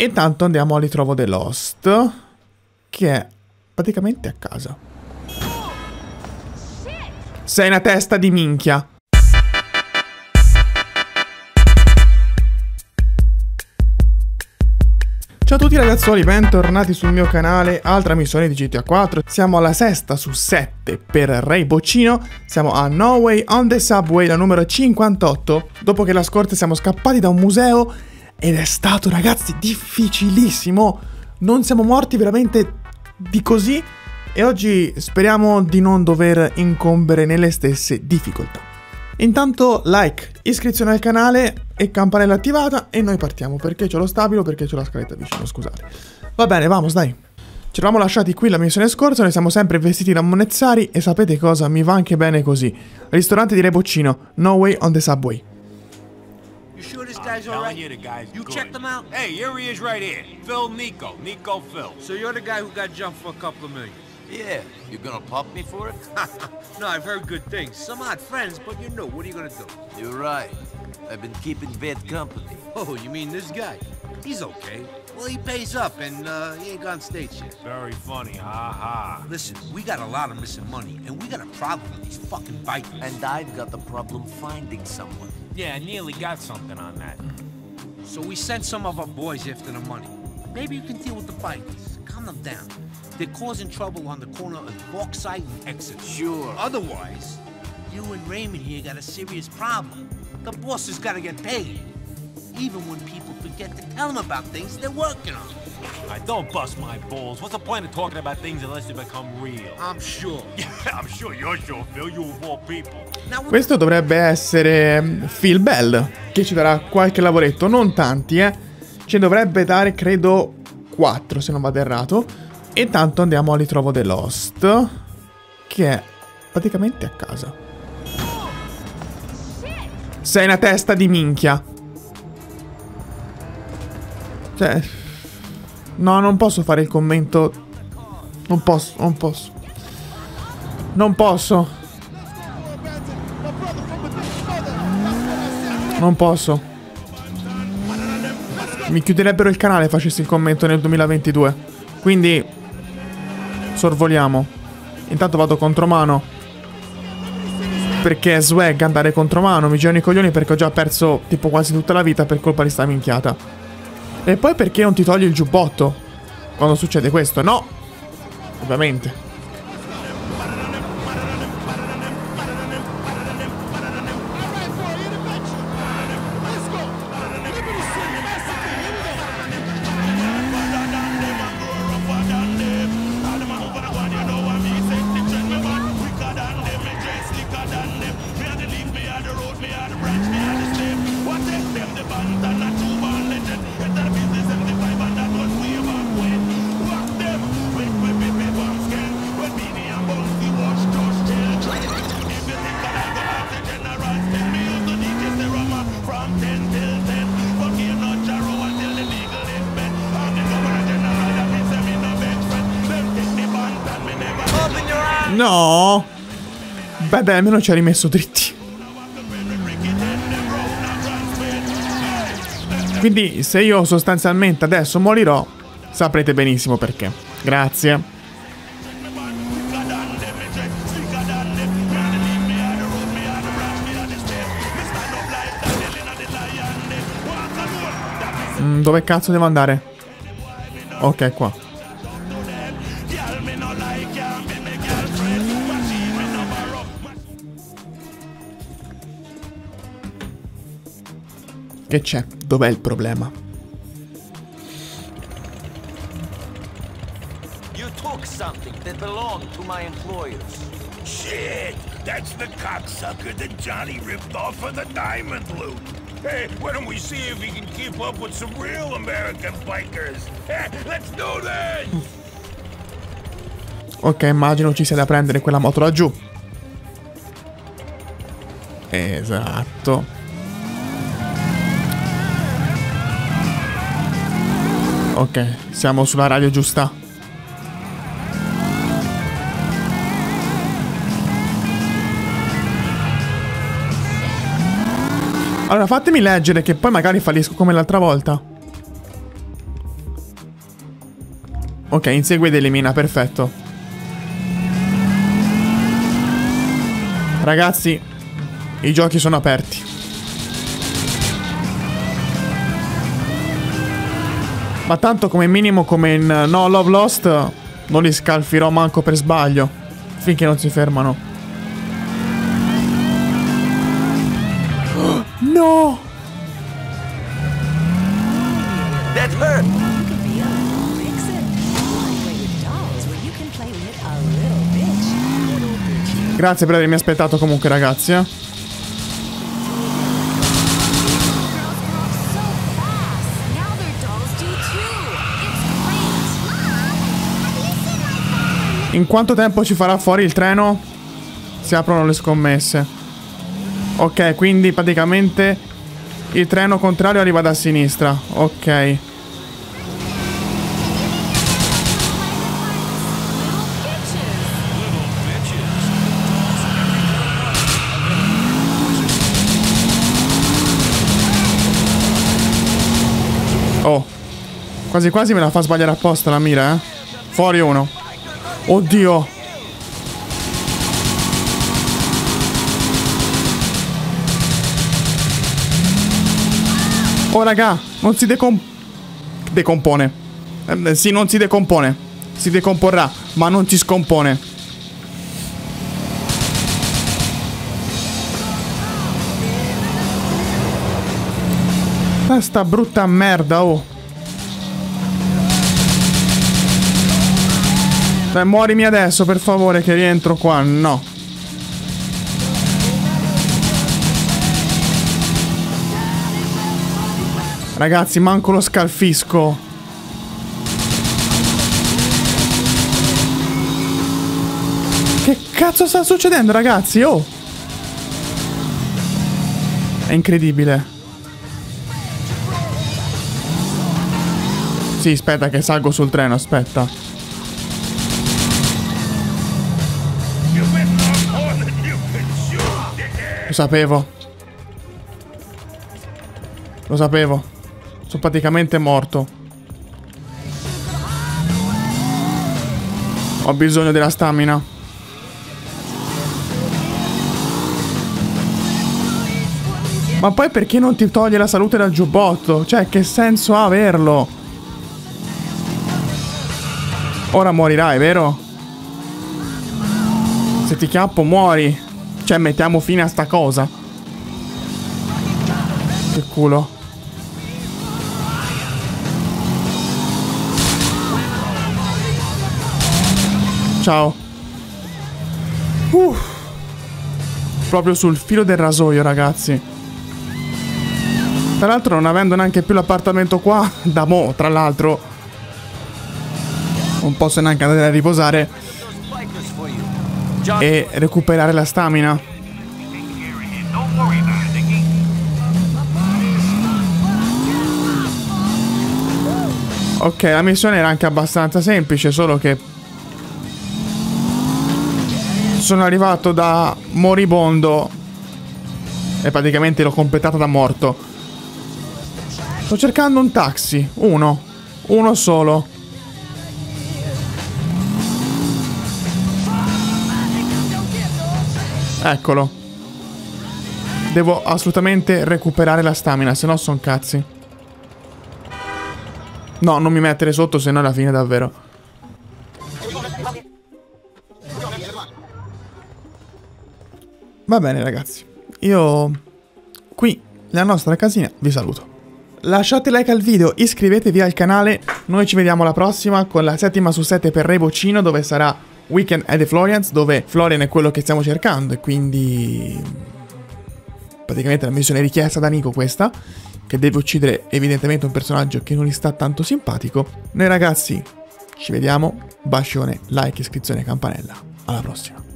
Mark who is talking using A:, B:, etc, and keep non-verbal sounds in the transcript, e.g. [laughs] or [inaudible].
A: E tanto andiamo al ritrovo The Lost, che è praticamente a casa. Sei una testa di minchia. Ciao a tutti ragazzuoli, bentornati sul mio canale, altra missione di GTA 4 Siamo alla sesta su 7 per Ray Boccino Siamo a No Way on the Subway, la numero 58 Dopo che la scorta siamo scappati da un museo Ed è stato ragazzi difficilissimo Non siamo morti veramente di così E oggi speriamo di non dover incombere nelle stesse difficoltà Intanto like, iscrizione al canale e campanella attivata e noi partiamo perché c'ho lo stabilo, perché c'ho la scaletta vicino, scusate. Va bene, vamos, dai. Ci eravamo lasciati qui la missione scorsa, noi siamo sempre vestiti da monnezzari e sapete cosa? Mi va anche bene così. Ristorante di Reboccino, No Way on the Subway.
B: You sure this guy's alright?
C: you the guy's
B: You
C: good.
B: checked him out?
C: Hey, here he is right here. Phil Nico. Nico Phil.
B: So you're the guy who got jumped for a couple of million?
D: Yeah, you gonna pop me for it? [laughs]
B: no, I've heard good things. Some odd friends, but you know, what are you gonna do?
D: You're right. I've been keeping bad company.
B: Oh, you mean this guy? He's okay. Well, he pays up, and uh, he ain't gone stage yet.
C: Very funny, ha ha.
B: Listen, we got a lot of missing money, and we got a problem with these fucking bikers.
D: And I've got the problem finding someone.
C: Yeah, I nearly got something on that.
B: So we sent some of our boys after the money. Maybe you can deal with the bikers. Calm them down. They're causing trouble on the corner of Bauxite and Exit.
D: Sure.
B: Otherwise, you and Raymond here got a serious problem. The boss has got to get paid. Even when people forget to tell them about things they're working on.
C: I don't bust my balls. What's the point of talking about things unless they become real?
B: I'm sure.
C: Yeah, [laughs] I'm sure you're sure, Phil. You of all people.
A: Questo dovrebbe essere mm, Phil Bell, che ci darà qualche lavoretto, non tanti, eh. Ci dovrebbe dare, credo, 4 se non vado errato. E tanto andiamo al ritrovo The Lost, che è praticamente a casa. Sei una testa di minchia. Cioè... No, non posso fare il commento. Non posso, non posso. Non posso. Non posso. Mi chiuderebbero il canale facessi il commento nel 2022. Quindi sorvoliamo. Intanto vado contromano. Perché è swag andare contromano. Mi girano i coglioni perché ho già perso tipo quasi tutta la vita per colpa di sta minchiata. E poi perché non ti togli il giubbotto? Quando succede questo? No! Ovviamente. No! Beh, almeno ci ha rimesso dritti. Quindi, se io sostanzialmente adesso morirò, saprete benissimo perché. Grazie. Mm, dove cazzo devo andare? Ok, qua. Che c'è? Dov'è il problema?
D: You took something that belonged to my employers.
E: Shit! That's the cocksucker that Johnny ripped off for the diamond loot! Hey, why don't we see if he can keep up with some real American bikers? [laughs] Hey, let's do this!
A: Ok, immagino ci sia da prendere quella moto laggiù. Esatto. Ok, siamo sulla radio giusta. Allora, fatemi leggere che poi magari fallisco come l'altra volta. Ok, insegue ed elimina, perfetto. Ragazzi, i giochi sono aperti. Ma tanto come minimo come in No Love Lost non li scalfirò manco per sbaglio. Finché non si fermano. [gasps] No!
D: That hurt!
A: Grazie per avermi aspettato comunque ragazzi. eh. In quanto tempo ci farà fuori il treno? Si aprono le scommesse. Ok, quindi praticamente il treno contrario arriva da sinistra. Ok. Oh. Quasi quasi me la fa sbagliare apposta la mira, eh. Fuori uno. Oddio. Oh raga, non si decom... Decompone. Eh, sì, non si decompone. Si decomporrà, ma non si scompone. Questa brutta merda, oh. Dai, muorimi adesso, per favore, che rientro qua. No. Ragazzi, manco lo scalfisco. Che cazzo sta succedendo, ragazzi? Oh. È incredibile. Sì, aspetta che salgo sul treno, aspetta. Lo sapevo. Lo sapevo. Sono praticamente morto. Ho bisogno della stamina. Ma poi perché non ti toglie la salute dal giubbotto? Cioè, che senso ha averlo? Ora morirai, vero? Se ti chiappo muori. Cioè, mettiamo fine a sta cosa. Che culo. Ciao. Uff. Proprio sul filo del rasoio, ragazzi. Tra l'altro, non avendo neanche più l'appartamento qua, [laughs] da mo', tra l'altro, non posso neanche andare a riposare e recuperare la stamina. Ok, la missione era anche abbastanza semplice, solo che sono arrivato da moribondo e praticamente l'ho completata da morto. Sto cercando un taxi, uno, uno solo. Eccolo. Devo assolutamente recuperare la stamina, se no son cazzi. No, non mi mettere sotto, se no è la fine davvero. Va bene ragazzi, io qui, nella nostra casina, vi saluto. Lasciate like al video, iscrivetevi al canale, noi ci vediamo alla prossima con la settima su 7 per Re Boccino dove sarà Weekend at the Florians dove Florian è quello che stiamo cercando e quindi praticamente la missione richiesta da Nico questa che deve uccidere evidentemente un personaggio che non gli sta tanto simpatico. Noi ragazzi ci vediamo, bacione, like, iscrizione, campanella. Alla prossima.